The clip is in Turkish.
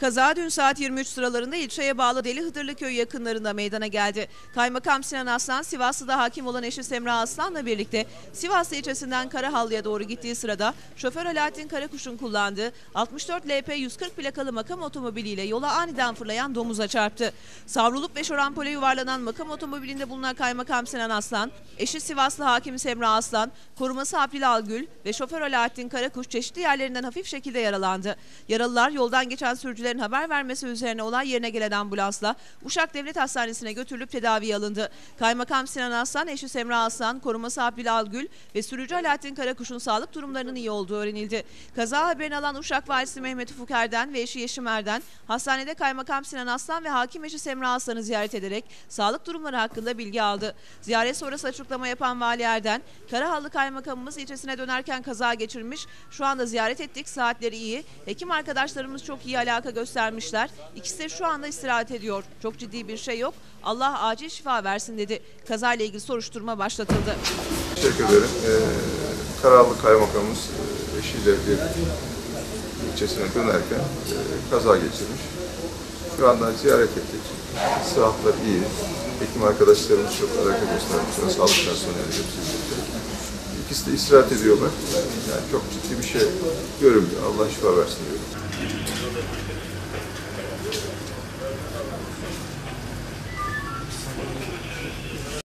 Kaza dün saat 23 sıralarında ilçeye bağlı Deli Hıdırlıköy yakınlarında meydana geldi. Kaymakam Sinan Aslan, Sivaslı'da hakim olan eşi Semra Aslan'la birlikte Sivaslı ilçesinden Karahallı'ya doğru gittiği sırada şoför Alaaddin Karakuş'un kullandığı 64 LP 140 plakalı makam otomobiliyle yola aniden fırlayan domuza çarptı. Savrulup ve şorampole yuvarlanan makam otomobilinde bulunan Kaymakam Sinan Aslan, eşi Sivaslı hakim Semra Aslan, koruması April Algül ve şoför Alaaddin Karakuş çeşitli yerlerinden hafif şekilde yaralandı. Yaralılar yoldan geçen sürücülerin haber vermesi üzerine olay yerine gelen ambulansla Uşak Devlet Hastanesi'ne götürülüp tedaviye alındı. Kaymakam Sinan Aslan, eşi Semra Aslan, koruması April Algül ve sürücü Alaaddin Karakuş'un sağlık durumlarının iyi olduğu öğrenildi. Kaza haberini alan Uşak Valisi Mehmet Ufuk Erden ve eşi Yeşim Erden, hastanede Kaymakam Sinan Aslan ve hakim eşi Semra Aslan'ı ziyaret ederek sağlık durumları hakkında bilgi aldı. Ziyaret sonrası açıklama yapan Vali Erden, Karahallı Kaymakamımız ilçesine dönerken kaza geçirmiş, şu anda ziyaret ettik, saatleri iyi, hekim arkadaşlarımız çok iyi alaka göstermişler, ikisi de şu anda istirahat ediyor, çok ciddi bir şey yok, Allah acil şifa versin dedi. Kazayla ilgili soruşturma başlatıldı. Teşekkür ederim. Ee, Kararlı Kaymakamımız e, eşiyle bir ilçesine dönerken e, kaza geçirmiş. Şu anda ziyaret ettik. Sıhhatler iyi. Hekim arkadaşlarımız çok alaka göstermişler. Sağlık personeli hepsi. İkisi de istirahat ediyorlar. Yani çok ciddi bir şey görünmüyor. Allah şifa versin diyorum.